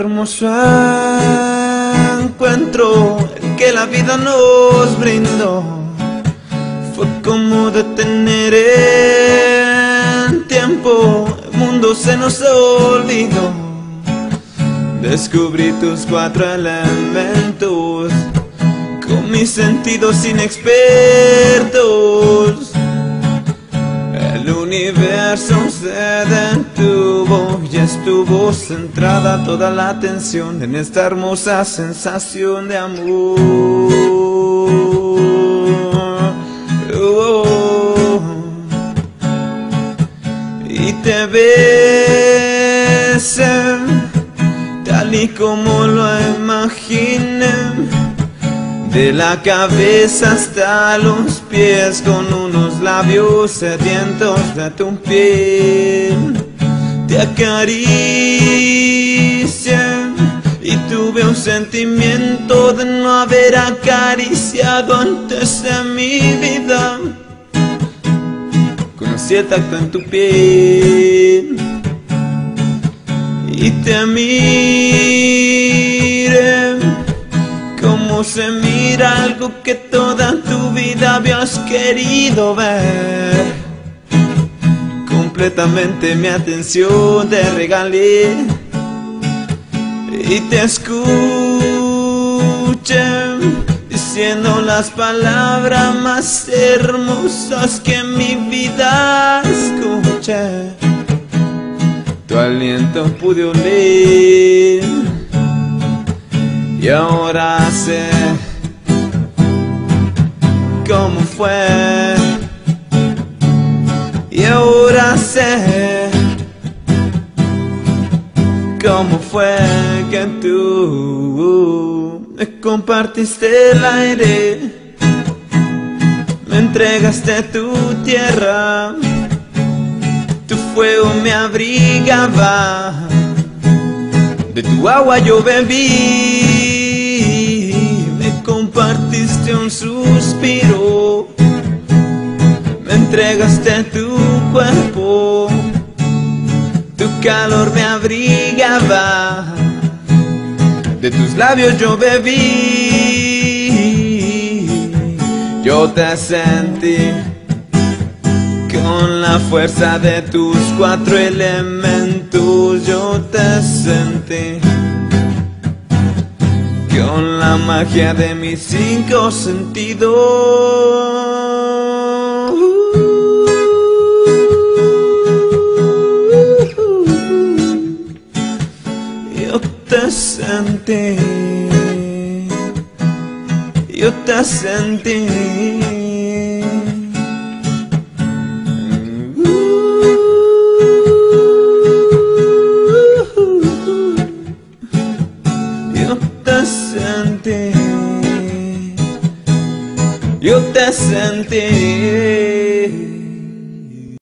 Hermoso encuentro que la vida nos brindó. Fue como detener el tiempo, el mundo se nos olvidó. Descubrí tus cuatro elementos con mis sentidos inexpertos. Universo se detuvo y estuvo centrada toda la atención en esta hermosa sensación de amor. Oh. Y te besé tal y como lo imaginé. De la cabeza hasta los pies con unos labios sedientos de tu piel. Te acaricié y tuve un sentimiento de no haber acariciado antes de mi vida. Conocí el tacto en tu piel y te miré se mira algo que toda tu vida habías querido ver. Completamente mi atención te regalé y te escuché diciendo las palabras más hermosas que en mi vida escuché. Tu aliento pude oler y ahora sé cómo fue. Y ahora sé cómo fue que tú me compartiste el aire, me entregaste tu tierra, tu fuego me abrigaba, de tu agua yo bebí, compartiste un suspiro, me entregaste tu cuerpo, tu calor me abrigaba, de tus labios yo bebí, yo te sentí con la fuerza de tus cuatro elementos, yo te sentí con la magia de mis cinco sentidos. Te sentí, yo te sentí. Sentí, yo te sentí.